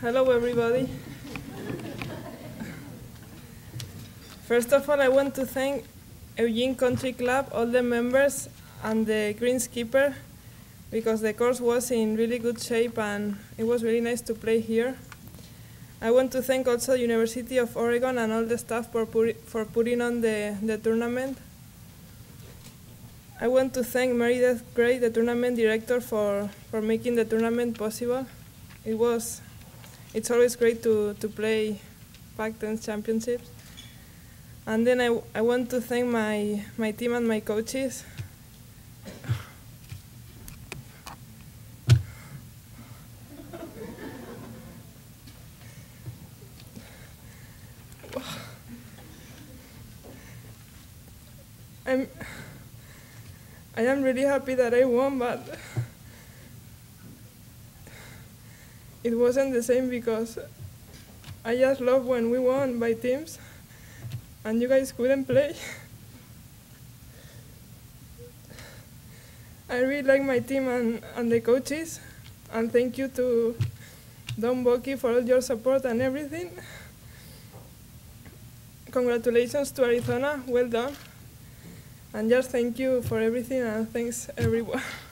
Hello, everybody. First of all, I want to thank Eugene Country Club, all the members, and the greenskeeper because the course was in really good shape and it was really nice to play here. I want to thank also University of Oregon and all the staff for, for putting on the, the tournament. I want to thank Meredith Gray, the tournament director, for, for making the tournament possible. It was, it's always great to, to play Pac-10 championships. And then I, I want to thank my, my team and my coaches. I'm, I am really happy that I won, but it wasn't the same because I just love when we won by teams and you guys couldn't play. I really like my team and, and the coaches, and thank you to Don Boki for all your support and everything. Congratulations to Arizona, well done. And just thank you for everything and thanks everyone.